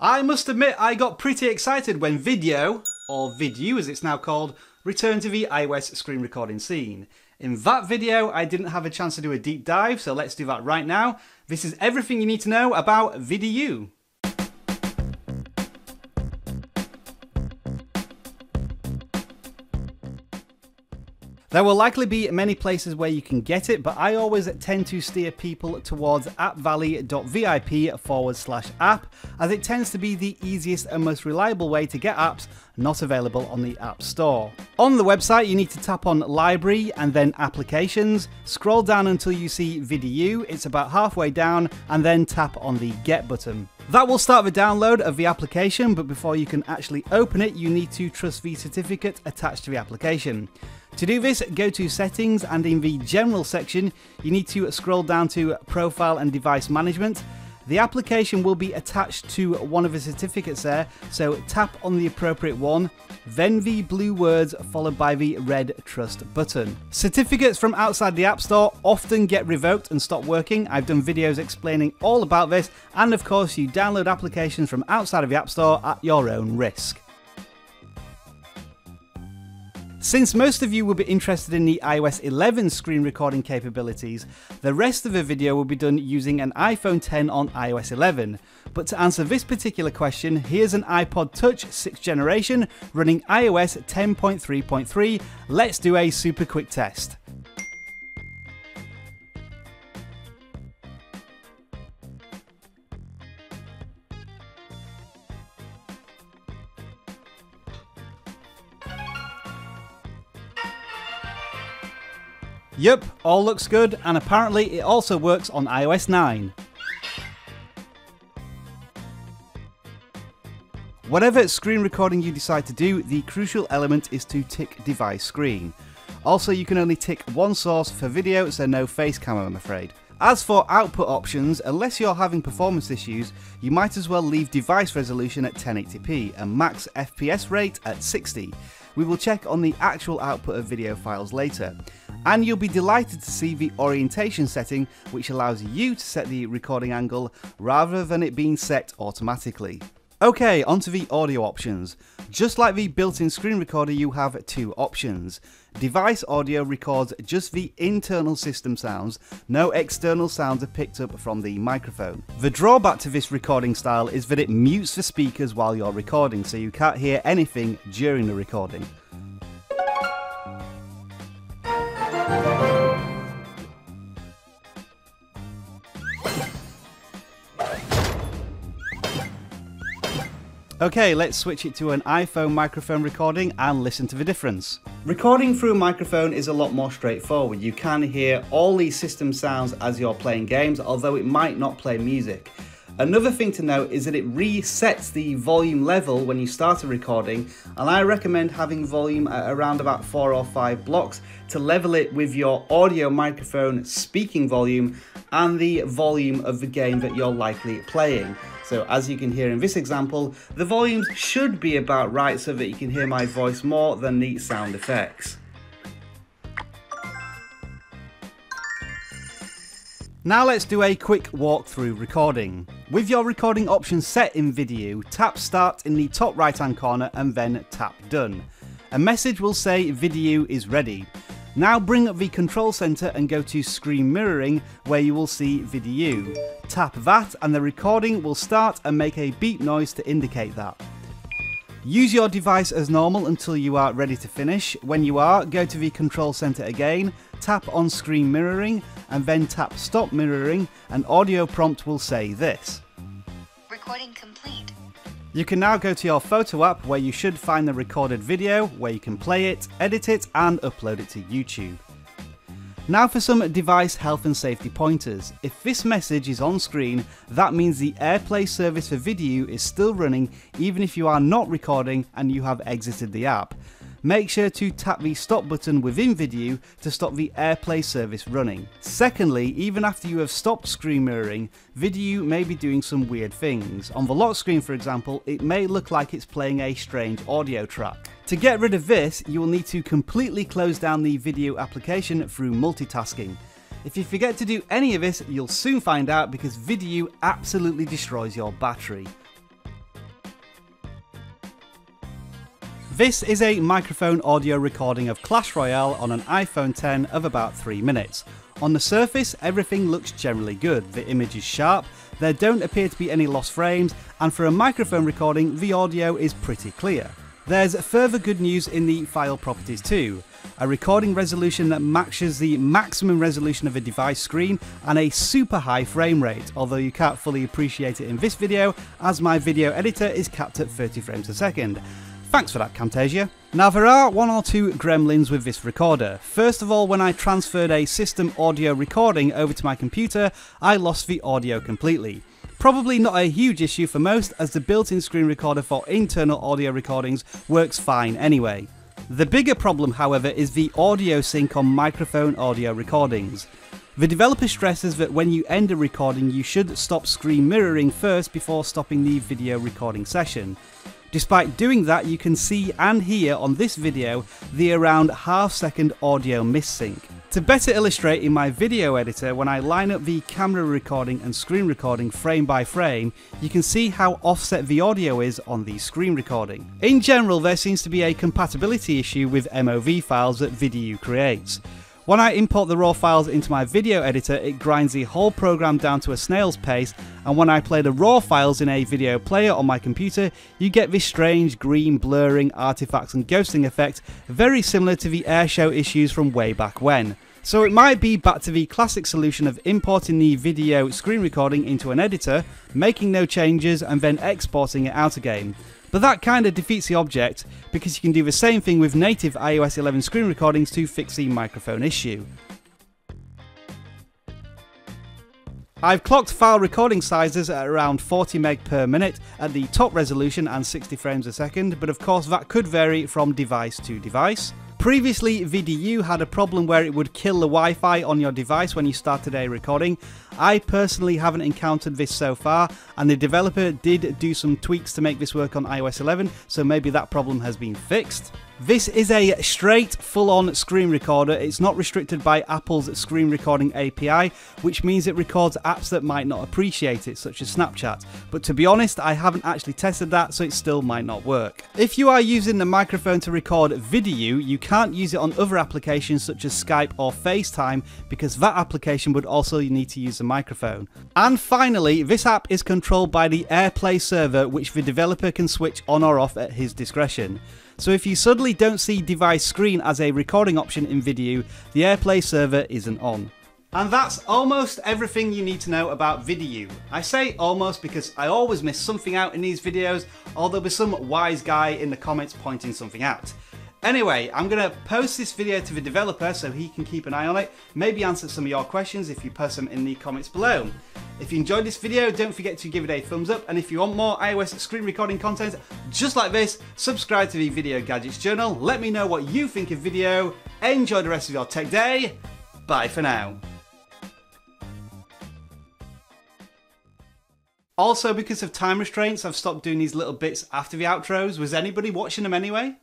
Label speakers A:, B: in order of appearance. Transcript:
A: I must admit I got pretty excited when Vidyo, or Vidiyu as it's now called, returned to the iOS screen recording scene. In that video I didn't have a chance to do a deep dive, so let's do that right now. This is everything you need to know about Vidiyu. There will likely be many places where you can get it, but I always tend to steer people towards appvalley.vip forward slash app, as it tends to be the easiest and most reliable way to get apps not available on the App Store. On the website, you need to tap on Library and then Applications, scroll down until you see Video, it's about halfway down, and then tap on the Get button. That will start the download of the application, but before you can actually open it, you need to trust the certificate attached to the application. To do this, go to Settings and in the General section, you need to scroll down to Profile and Device Management. The application will be attached to one of the certificates there, so tap on the appropriate one, then the blue words followed by the red Trust button. Certificates from outside the App Store often get revoked and stop working. I've done videos explaining all about this, and of course, you download applications from outside of the App Store at your own risk. Since most of you will be interested in the iOS 11 screen recording capabilities, the rest of the video will be done using an iPhone 10 on iOS 11. But to answer this particular question, here's an iPod Touch 6th generation running iOS 10.3.3. Let's do a super quick test. Yep, all looks good, and apparently it also works on iOS 9. Whatever screen recording you decide to do, the crucial element is to tick device screen. Also, you can only tick one source for video, so no face cam I'm afraid. As for output options, unless you're having performance issues, you might as well leave device resolution at 1080p and max FPS rate at 60. We will check on the actual output of video files later and you'll be delighted to see the orientation setting which allows you to set the recording angle rather than it being set automatically. Okay, onto the audio options. Just like the built-in screen recorder, you have two options. Device audio records just the internal system sounds, no external sounds are picked up from the microphone. The drawback to this recording style is that it mutes the speakers while you're recording, so you can't hear anything during the recording. Okay, let's switch it to an iPhone microphone recording and listen to the difference. Recording through a microphone is a lot more straightforward. You can hear all these system sounds as you're playing games, although it might not play music. Another thing to note is that it resets the volume level when you start a recording, and I recommend having volume at around about four or five blocks to level it with your audio microphone speaking volume and the volume of the game that you're likely playing. So as you can hear in this example, the volumes should be about right so that you can hear my voice more than the sound effects. Now let's do a quick walkthrough recording. With your recording option set in video, tap start in the top right hand corner and then tap done. A message will say video is ready. Now bring up the control center and go to screen mirroring where you will see video. Tap that and the recording will start and make a beep noise to indicate that. Use your device as normal until you are ready to finish. When you are, go to the control center again, tap on screen mirroring and then tap stop mirroring and audio prompt will say this.
B: Recording complete.
A: You can now go to your photo app where you should find the recorded video where you can play it, edit it and upload it to YouTube. Now for some device health and safety pointers. If this message is on screen, that means the AirPlay service for video is still running even if you are not recording and you have exited the app make sure to tap the stop button within video to stop the AirPlay service running. Secondly, even after you have stopped screen mirroring, video may be doing some weird things. On the lock screen for example, it may look like it's playing a strange audio track. To get rid of this, you will need to completely close down the video application through multitasking. If you forget to do any of this, you'll soon find out because video absolutely destroys your battery. This is a microphone audio recording of Clash Royale on an iPhone 10 of about 3 minutes. On the surface, everything looks generally good. The image is sharp, there don't appear to be any lost frames, and for a microphone recording, the audio is pretty clear. There's further good news in the file properties too. A recording resolution that matches the maximum resolution of a device screen and a super high frame rate, although you can't fully appreciate it in this video as my video editor is capped at 30 frames a second. Thanks for that, Camtasia. Now, there are one or two gremlins with this recorder. First of all, when I transferred a system audio recording over to my computer, I lost the audio completely. Probably not a huge issue for most, as the built in screen recorder for internal audio recordings works fine anyway. The bigger problem, however, is the audio sync on microphone audio recordings. The developer stresses that when you end a recording, you should stop screen mirroring first before stopping the video recording session. Despite doing that, you can see and hear on this video the around half second audio missync. To better illustrate in my video editor, when I line up the camera recording and screen recording frame by frame, you can see how offset the audio is on the screen recording. In general, there seems to be a compatibility issue with MOV files that Vidiyu creates. When I import the raw files into my video editor, it grinds the whole program down to a snail's pace, and when I play the raw files in a video player on my computer, you get this strange green blurring, artifacts and ghosting effect, very similar to the Airshou issues from way back when. So it might be back to the classic solution of importing the video screen recording into an editor, making no changes and then exporting it out again. But that kind of defeats the object because you can do the same thing with native iOS 11 screen recordings to fix the microphone issue. I've clocked file recording sizes at around 40 meg per minute at the top resolution and 60 frames a second, but of course that could vary from device to device. Previously, Vidiyu had a problem where it would kill the Wi-Fi on your device when you started a recording. I personally haven't encountered this so far, and the developer did do some tweaks to make this work on iOS 11, so maybe that problem has been fixed. This is a straight full-on screen recorder. It's not restricted by Apple's screen recording API, which means it records apps that might not appreciate it, such as Snapchat. But to be honest, I haven't actually tested that, so it still might not work. If you are using the microphone to record video, you can't use it on other applications such as Skype or FaceTime, because that application would also need to use the microphone. And finally, this app is controlled by the AirPlay server, which the developer can switch on or off at his discretion. So if you suddenly don't see device screen as a recording option in video, the AirPlay server isn't on. And that's almost everything you need to know about video. I say almost because I always miss something out in these videos, or there'll be some wise guy in the comments pointing something out. Anyway, I'm going to post this video to the developer so he can keep an eye on it, maybe answer some of your questions if you post them in the comments below. If you enjoyed this video, don't forget to give it a thumbs up, and if you want more iOS screen recording content just like this, subscribe to the Video Gadgets Journal, let me know what you think of video, enjoy the rest of your tech day, bye for now. Also, because of time restraints, I've stopped doing these little bits after the outros. Was anybody watching them anyway?